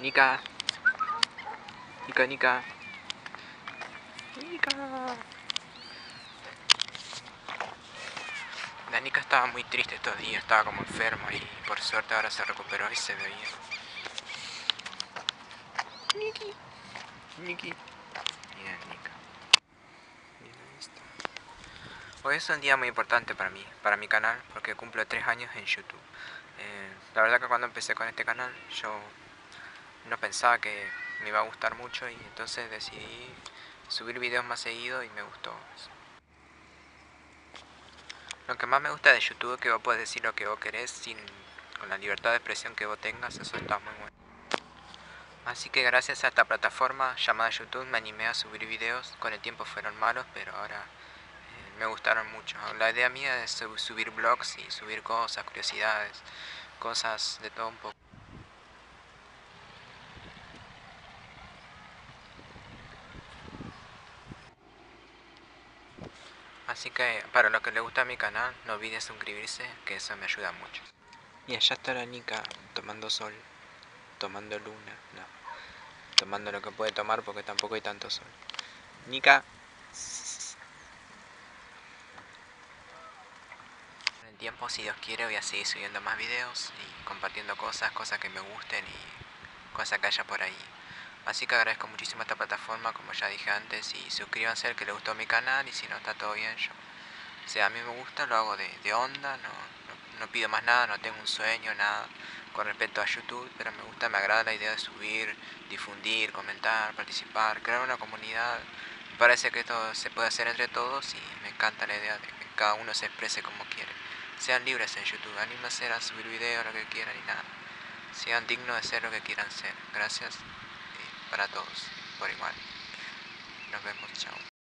Nika. Nika, Nika. Nika. La Nika estaba muy triste estos días, estaba como enferma y por suerte ahora se recuperó y se ve bien. Niki. Niki. Bien, Nika. Bien, ahí está. Hoy es un día muy importante para mí, para mi canal, porque cumplo tres años en YouTube. Eh, la verdad que cuando empecé con este canal yo no pensaba que me iba a gustar mucho y entonces decidí subir videos más seguido y me gustó Lo que más me gusta de YouTube es que vos podés decir lo que vos querés sin, con la libertad de expresión que vos tengas, eso está muy bueno. Así que gracias a esta plataforma llamada YouTube me animé a subir videos, con el tiempo fueron malos, pero ahora eh, me gustaron mucho. La idea mía es subir blogs y subir cosas, curiosidades, cosas de todo un poco. Así que para los que les gusta mi canal, no olviden suscribirse, que eso me ayuda mucho. Y allá está la Nika tomando sol, tomando luna, no, tomando lo que puede tomar porque tampoco hay tanto sol. Nika. En el tiempo, si Dios quiere, voy a seguir subiendo más videos y compartiendo cosas, cosas que me gusten y cosas que haya por ahí. Así que agradezco muchísimo esta plataforma, como ya dije antes, y suscríbanse al que le gustó mi canal y si no está todo bien yo. O sea, a mí me gusta, lo hago de, onda, no, no, pido más nada, no tengo un sueño, nada con respecto a YouTube, pero me gusta, me agrada la idea de subir, difundir, comentar, participar, crear una comunidad. Me parece que esto se puede hacer entre todos y me encanta la idea de que cada uno se exprese como quiere. Sean libres en YouTube, anímense a subir videos, lo que quieran y nada. Sean dignos de ser lo que quieran ser. Gracias para todos, por igual. Nos vemos, chao.